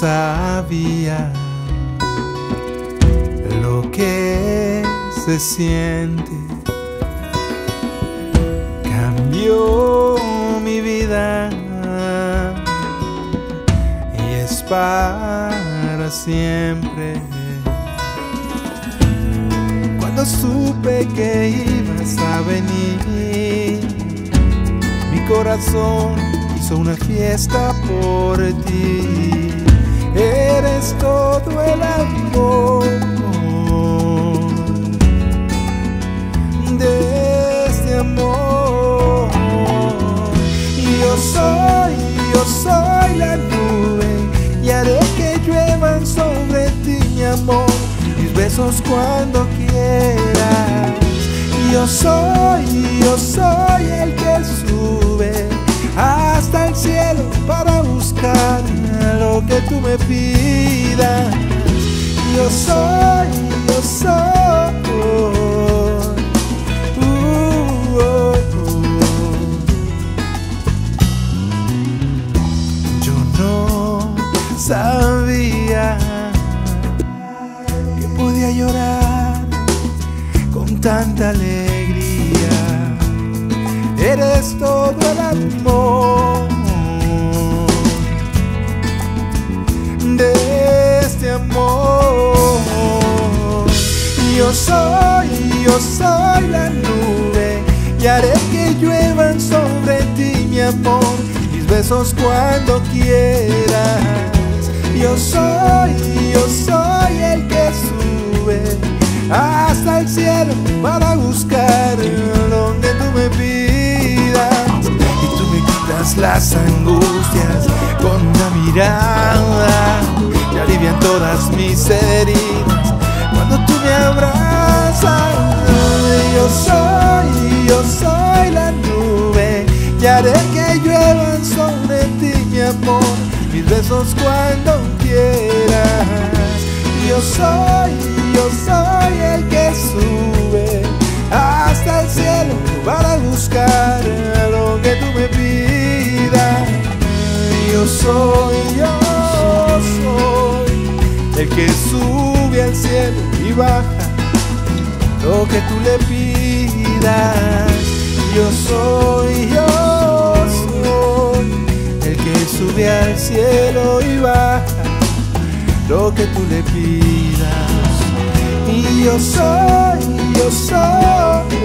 sabía lo que se siente. Cambió mi vida y es para siempre. Cuando supe que ibas a venir, mi corazón una fiesta por ti. Eres todo el amor de este amor. Yo soy, yo soy la nube y haré que lluevan sobre ti, mi amor. Mis besos cuando quieras. Yo soy, yo soy el que pidas. Yo soy, yo soy. uh. Yo no sabía que podía llorar con tanta alegría. Eres todo el amor Yo soy, yo soy la nube y haré que lluevan sobre ti, mi amor, mis besos cuando quieras. Yo soy, yo soy el que sube hasta el cielo para buscar donde tú me pidas y tú me quitas las angustias con una mirada y alivian todas mis heridas Yo soy, yo soy la nube y haré que lluevan sobre ti, mi amor, mis besos cuando quieras. Yo soy, yo soy el que sube hasta el cielo para buscar lo que tú me pidas. Yo soy, yo soy el que sube al cielo y baja lo que tú le pidas. Yo soy, yo soy el que sube al cielo y baja lo que tú le pidas. Y yo soy, yo soy